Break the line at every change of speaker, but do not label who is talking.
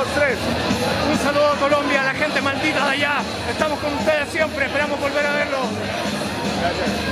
dos, tres.
Un saludo a Colombia, a la gente maldita de allá. Estamos con ustedes siempre, esperamos volver a verlo.
Gracias.